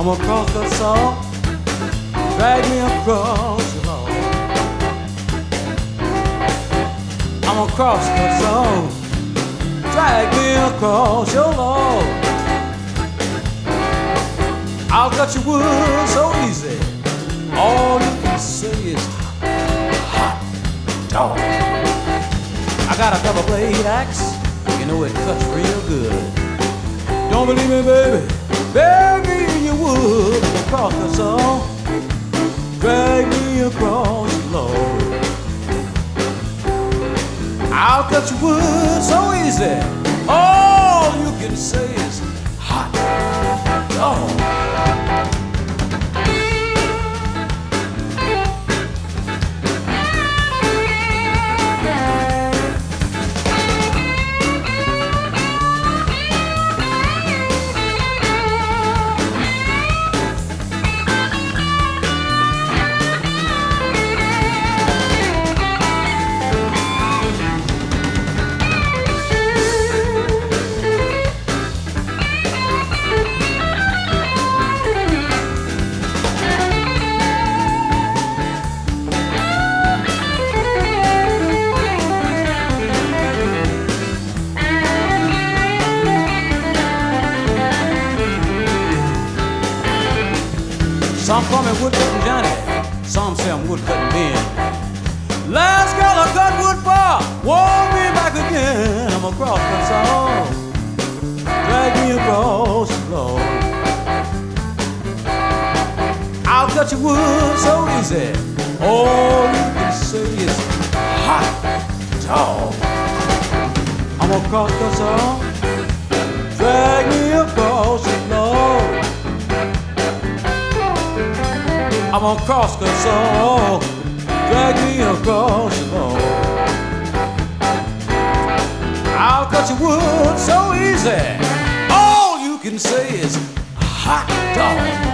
I'm across the salt. Drag me across the lawn. I'm across the salt. Drag me across your lawn. I'll cut your wood so easy. All you can say is hot dog. I got a double blade axe. You know it cuts real good. Don't believe me, baby? Bury wood across the song. Drag me across the Lord. I'll cut your wood so easy. All you can say Some call me woodcutting Johnny, some say I'm woodcutting Ben. Last girl I cut wood for, want me back again. I'm a the song, drag me across the floor. I'll cut your wood so easy, all you can say is hot dog. I'm across the song, I'm on cross song, drag me across the floor. I'll cut your wood so easy. All you can say is hot dog.